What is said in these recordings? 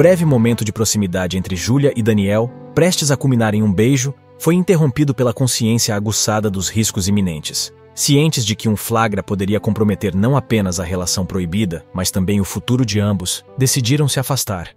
Breve momento de proximidade entre Júlia e Daniel, prestes a culminar em um beijo, foi interrompido pela consciência aguçada dos riscos iminentes. Cientes de que um flagra poderia comprometer não apenas a relação proibida, mas também o futuro de ambos, decidiram se afastar.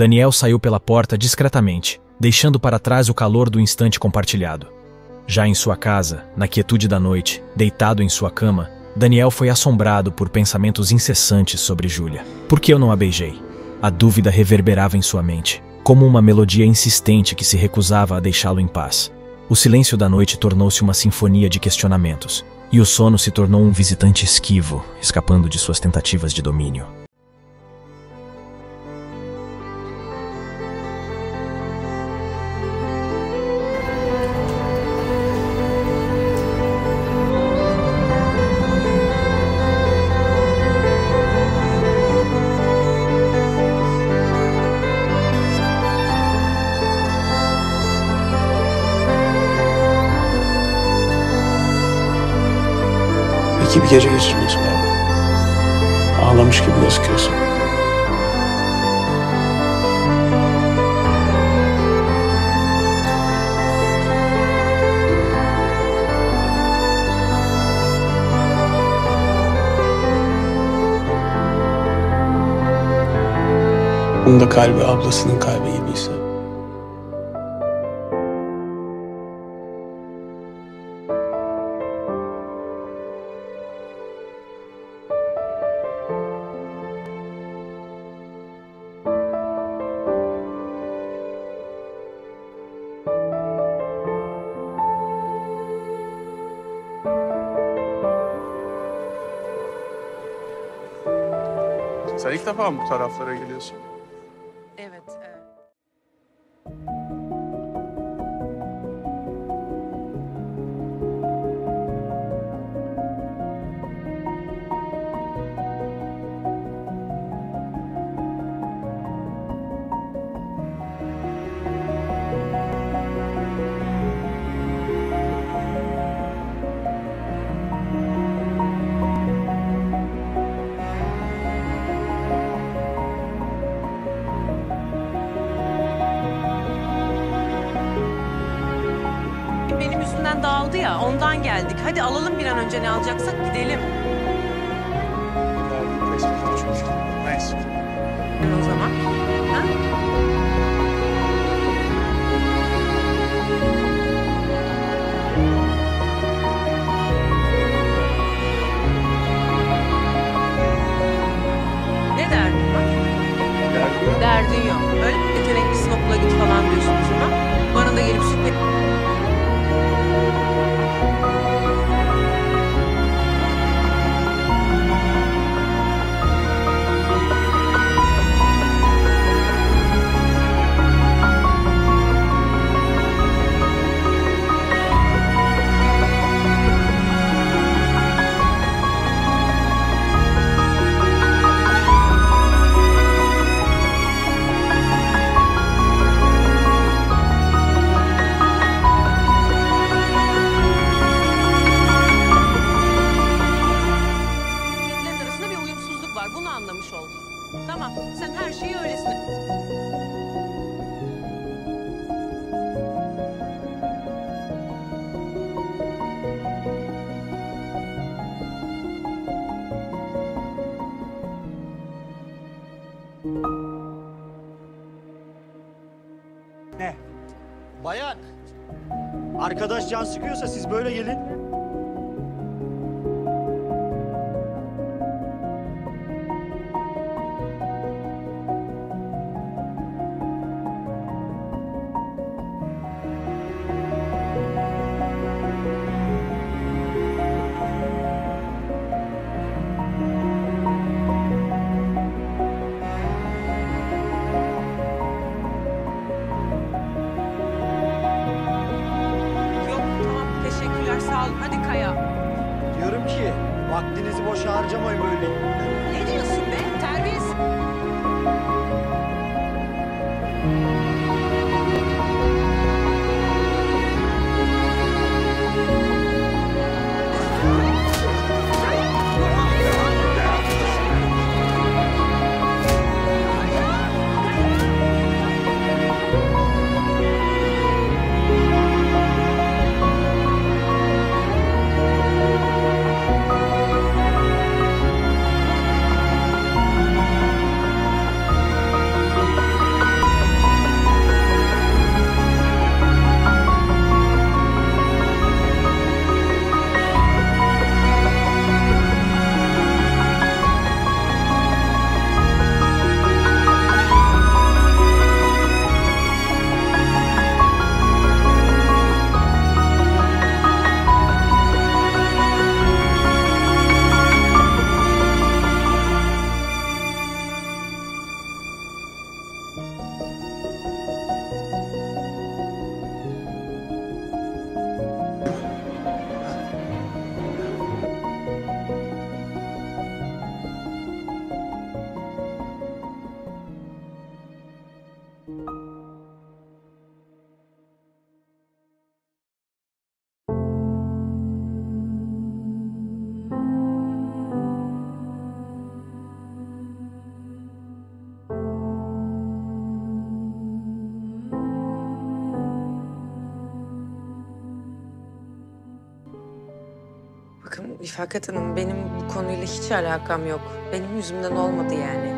Daniel saiu pela porta discretamente, deixando para trás o calor do instante compartilhado. Já em sua casa, na quietude da noite, deitado em sua cama, Daniel foi assombrado por pensamentos incessantes sobre Júlia. Por que eu não a beijei? A dúvida reverberava em sua mente, como uma melodia insistente que se recusava a deixá-lo em paz. O silêncio da noite tornou-se uma sinfonia de questionamentos, e o sono se tornou um visitante esquivo, escapando de suas tentativas de domínio. Gece geçirmiyorsun abi. Ağlamış gibi gözüküyorsun. Onun da kalbi ablasının kalbi defa mı bu taraflara geliyorsun? Dağıldı ya ondan geldik. Hadi alalım bir an önce ne alacaksak gidelim. Ne? Bayan, arkadaş can sıkıyorsa siz böyle gelin. Bakın İfakat Hanım benim bu konuyla hiç alakam yok. Benim yüzümden olmadı yani.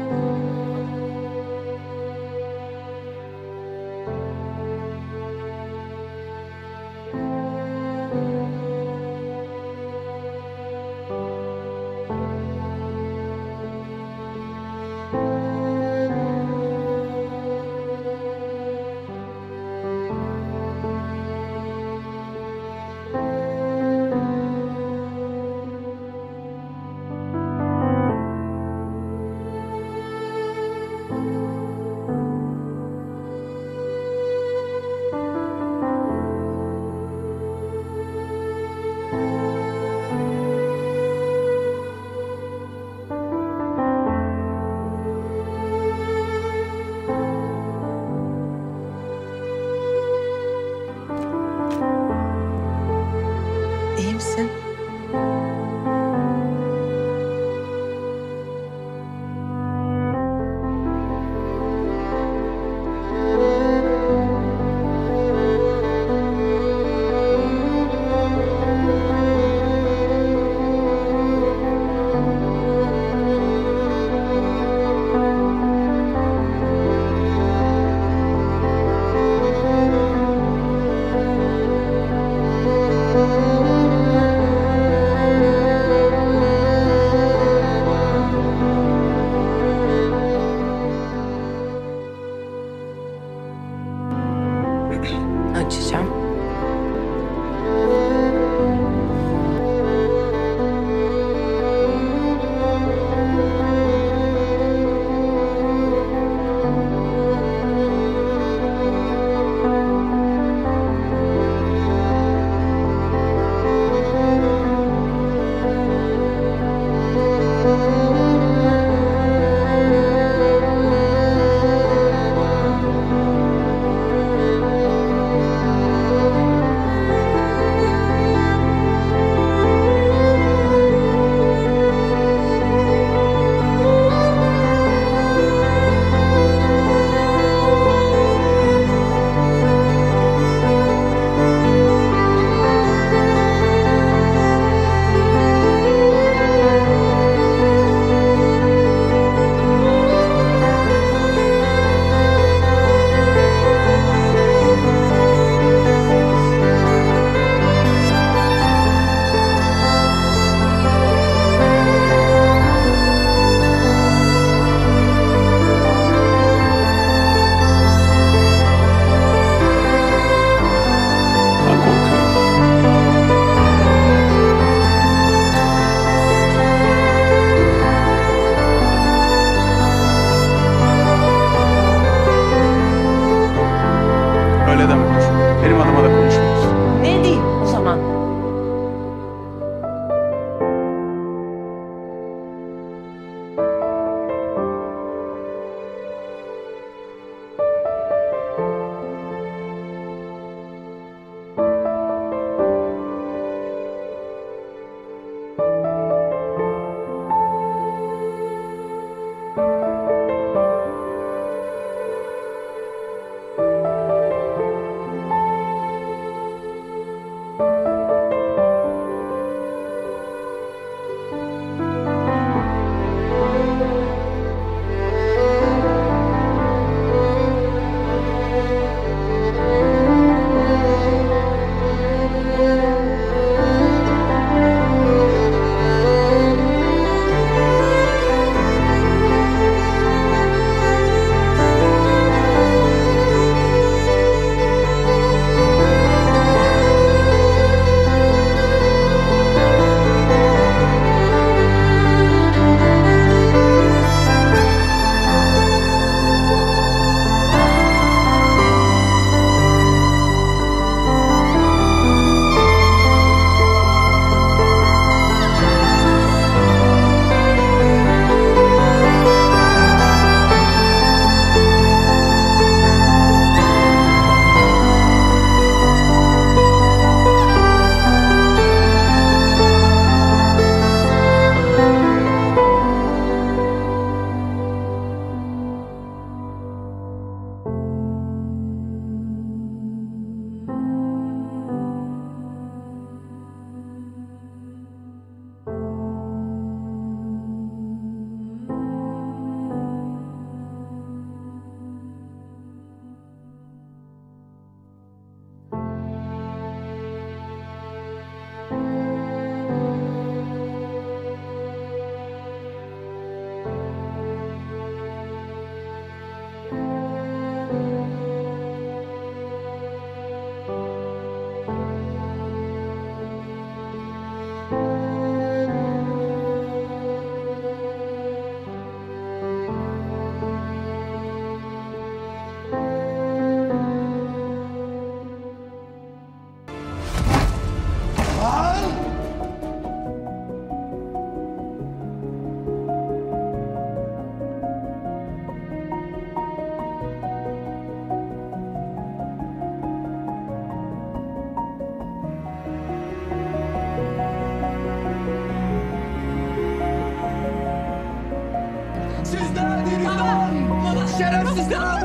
Ao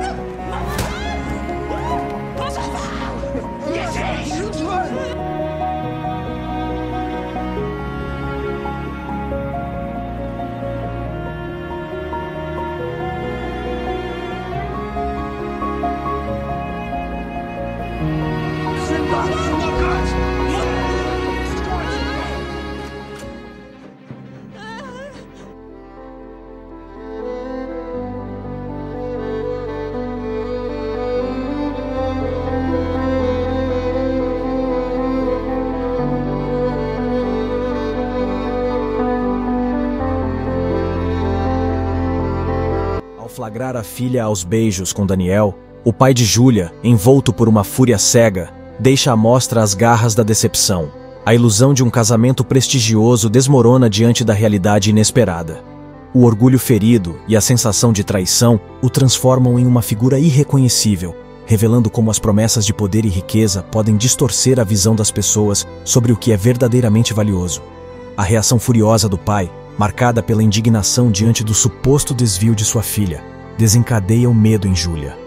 flagrar a filha aos beijos com Daniel, o pai de Júlia, envolto por uma fúria cega, deixa à mostra as garras da decepção. A ilusão de um casamento prestigioso desmorona diante da realidade inesperada. O orgulho ferido e a sensação de traição o transformam em uma figura irreconhecível, revelando como as promessas de poder e riqueza podem distorcer a visão das pessoas sobre o que é verdadeiramente valioso. A reação furiosa do pai, marcada pela indignação diante do suposto desvio de sua filha, desencadeia o medo em Júlia.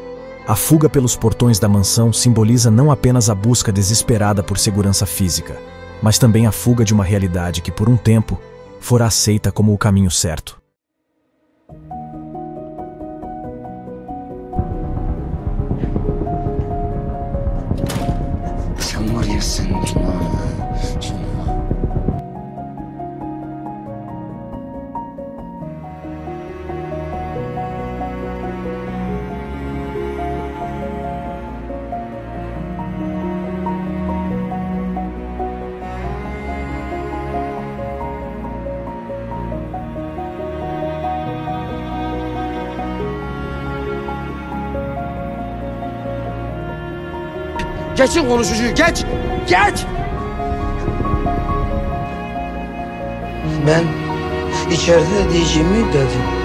A fuga pelos portões da mansão simboliza não apenas a busca desesperada por segurança física, mas também a fuga de uma realidade que, por um tempo, fora aceita como o caminho certo. Sen var ya sen Geçin konuşucuyu geç. Geç. Ben içeride diyeceğimi dedim.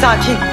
大庆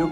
用。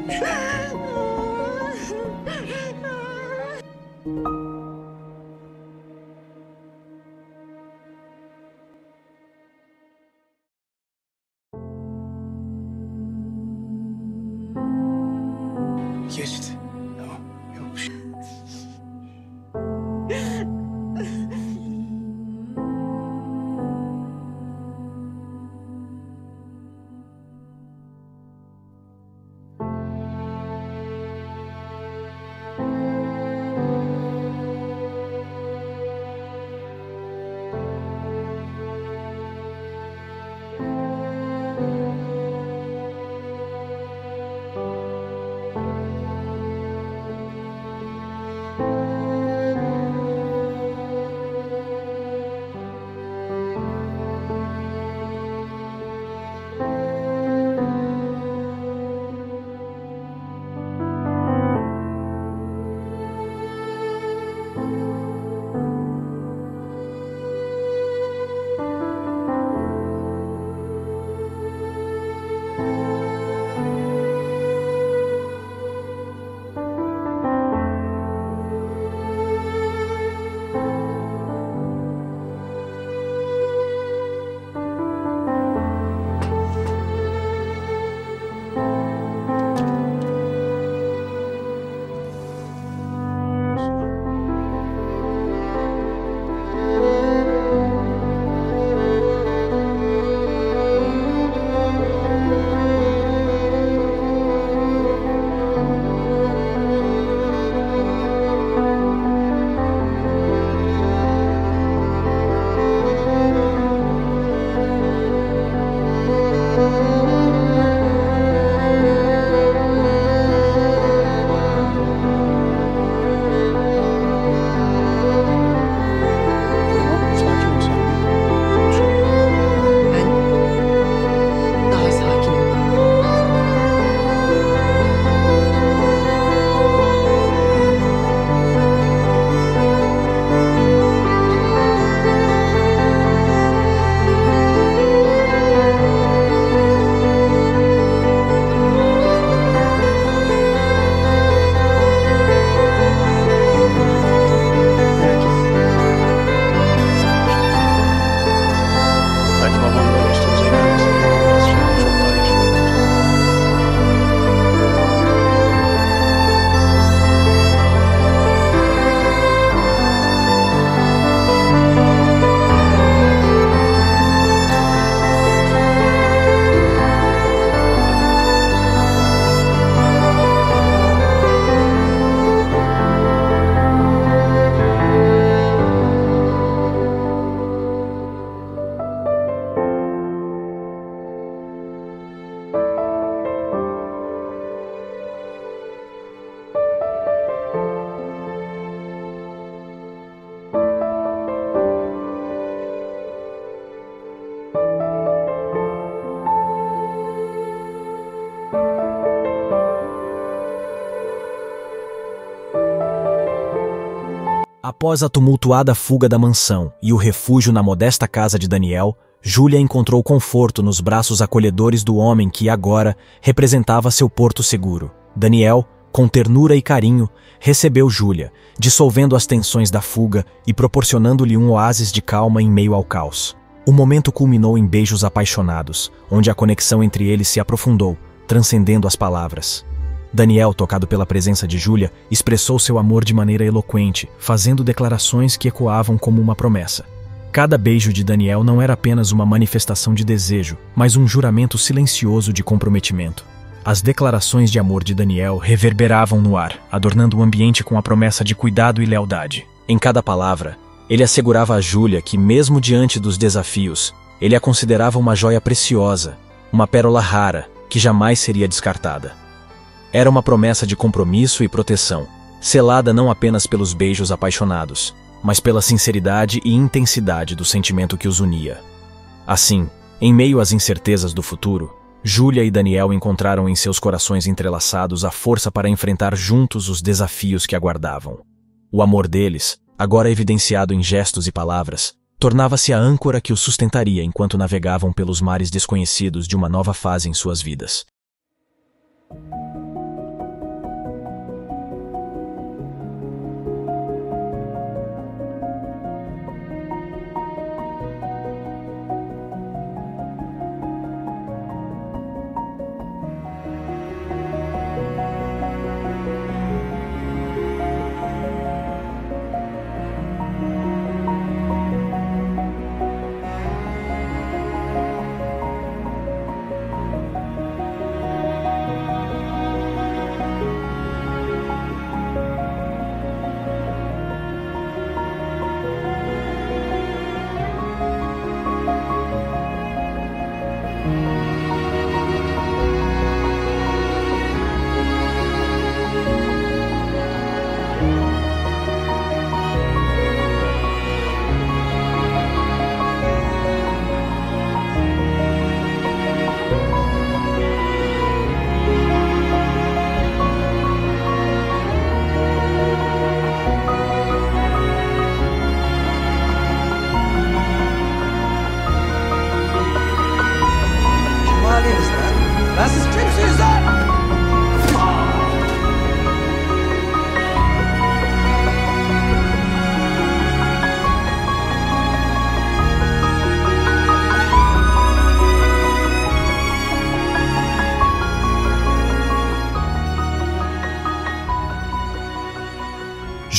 Após a tumultuada fuga da mansão e o refúgio na modesta casa de Daniel, Júlia encontrou conforto nos braços acolhedores do homem que agora representava seu porto seguro. Daniel, com ternura e carinho, recebeu Júlia, dissolvendo as tensões da fuga e proporcionando-lhe um oásis de calma em meio ao caos. O momento culminou em beijos apaixonados, onde a conexão entre eles se aprofundou, transcendendo as palavras. Daniel, tocado pela presença de Júlia, expressou seu amor de maneira eloquente, fazendo declarações que ecoavam como uma promessa. Cada beijo de Daniel não era apenas uma manifestação de desejo, mas um juramento silencioso de comprometimento. As declarações de amor de Daniel reverberavam no ar, adornando o ambiente com a promessa de cuidado e lealdade. Em cada palavra, ele assegurava a Júlia que, mesmo diante dos desafios, Ele a considerava uma joia preciosa, uma pérola rara, que jamais seria descartada. Era uma promessa de compromisso e proteção, selada não apenas pelos beijos apaixonados, mas pela sinceridade e intensidade do sentimento que os unia. Assim, em meio às incertezas do futuro, Júlia e Daniel encontraram em seus corações entrelaçados a força para enfrentar juntos os desafios que aguardavam. O amor deles, agora evidenciado em gestos e palavras, tornava-se a âncora que os sustentaria enquanto navegavam pelos mares desconhecidos de uma nova fase em suas vidas.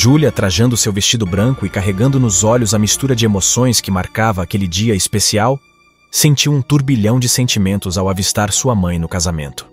Júlia, trajando seu vestido branco e carregando nos olhos a mistura de emoções que marcava aquele dia especial, sentiu um turbilhão de sentimentos ao avistar sua mãe no casamento.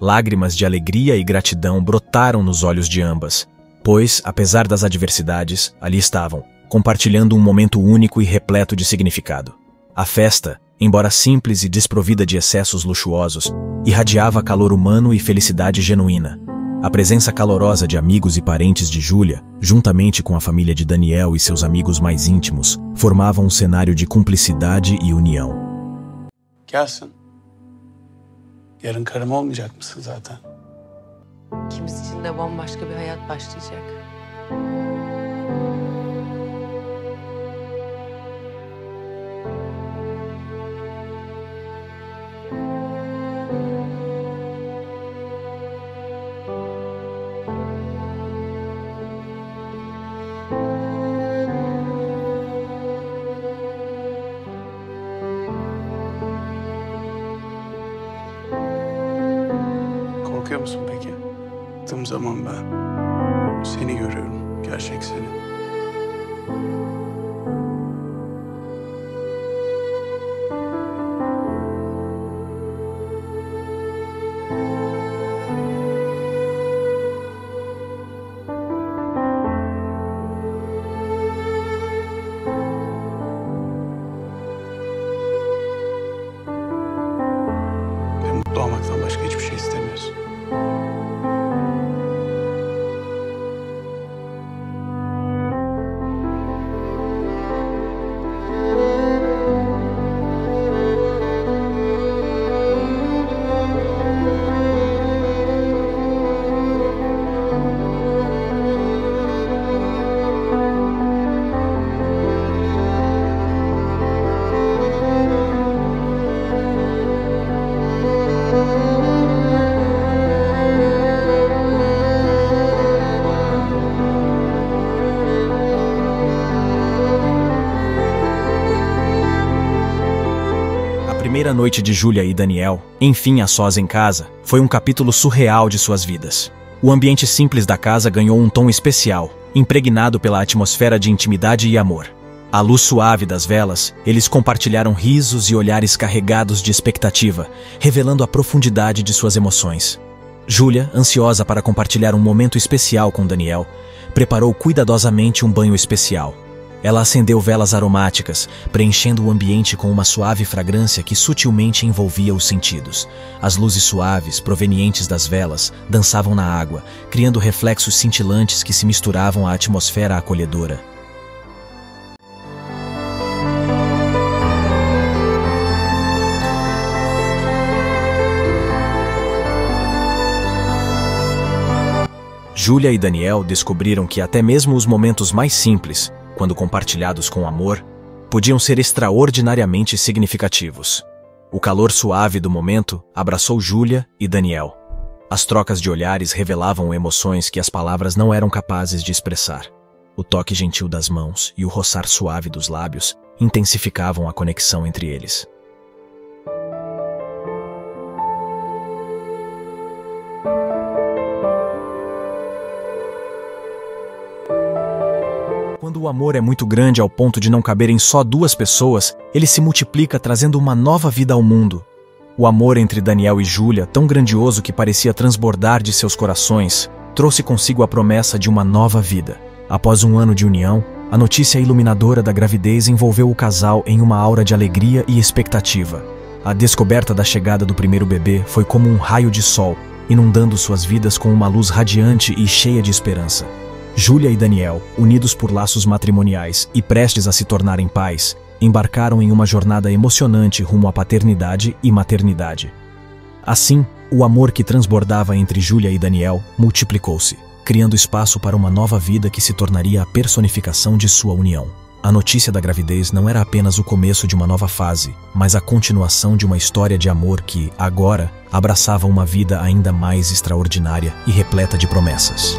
Lágrimas de alegria e gratidão brotaram nos olhos de ambas, pois, apesar das adversidades, ali estavam, compartilhando um momento único e repleto de significado. A festa, embora simples e desprovida de excessos luxuosos, irradiava calor humano e felicidade genuína. A presença calorosa de amigos e parentes de Júlia, juntamente com a família de Daniel e seus amigos mais íntimos, formavam um cenário de cumplicidade e união. Gelsin. Yarın karım olmayacak mısın zaten? İkimiz için de bambaşka bir hayat başlayacak. Doğmaktan başka hiçbir şey istemiyorum. Primeira noite de Júlia e Daniel, enfim a sós em casa, foi um capítulo surreal de suas vidas. O ambiente simples da casa ganhou um tom especial, impregnado pela atmosfera de intimidade e amor. À luz suave das velas, eles compartilharam risos e olhares carregados de expectativa, revelando a profundidade de suas emoções. Júlia, ansiosa para compartilhar um momento especial com Daniel, preparou cuidadosamente um banho especial. Ela acendeu velas aromáticas, preenchendo o ambiente com uma suave fragrância que sutilmente envolvia os sentidos. As luzes suaves, provenientes das velas, dançavam na água, criando reflexos cintilantes que se misturavam à atmosfera acolhedora. Júlia e Daniel descobriram que até mesmo os momentos mais simples, quando compartilhados com amor, podiam ser extraordinariamente significativos. O calor suave do momento abraçou Júlia e Daniel. As trocas de olhares revelavam emoções que as palavras não eram capazes de expressar. O toque gentil das mãos e o roçar suave dos lábios intensificavam a conexão entre eles. O amor é muito grande ao ponto de não caber em só duas pessoas, ele se multiplica trazendo uma nova vida ao mundo. O amor entre Daniel e Júlia, tão grandioso que parecia transbordar de seus corações, trouxe consigo a promessa de uma nova vida. Após um ano de união, a notícia iluminadora da gravidez envolveu o casal em uma aura de alegria e expectativa. A descoberta da chegada do primeiro bebê foi como um raio de sol, inundando suas vidas com uma luz radiante e cheia de esperança. Júlia e Daniel, unidos por laços matrimoniais e prestes a se tornarem pais, embarcaram em uma jornada emocionante rumo à paternidade e maternidade. Assim, o amor que transbordava entre Júlia e Daniel multiplicou-se, criando espaço para uma nova vida que se tornaria a personificação de sua união. A notícia da gravidez não era apenas o começo de uma nova fase, mas a continuação de uma história de amor que, agora, abraçava uma vida ainda mais extraordinária e repleta de promessas.